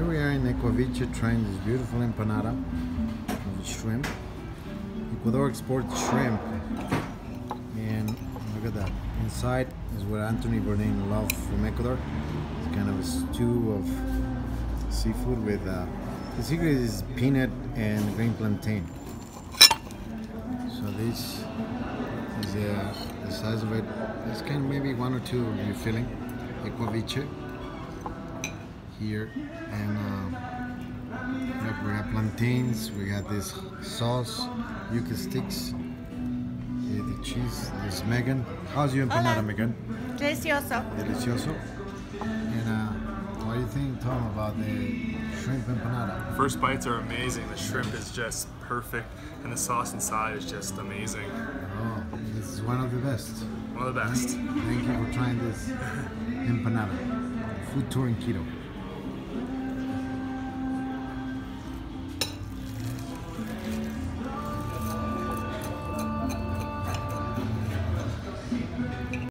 Here we are in Ecuavite trying this beautiful empanada of shrimp. Ecuador exports shrimp, and look at that. Inside is what Anthony Bourdain loved from Ecuador. It's kind of a stew of seafood with. Uh, the secret is peanut and green plantain. So this is uh, the size of it. It's kind of maybe one or two you're filling. Ecuavite here and uh, look, we have plantains we got this sauce yuca sticks yeah, the cheese this Megan how's your empanada Hola. Megan Delicioso. delicioso and uh, what do you think Tom about the shrimp empanada First bites are amazing. The shrimp is just perfect, and the sauce inside is just amazing. oh this is one of the best One of the best. thank you for trying this empanada food tour in Quito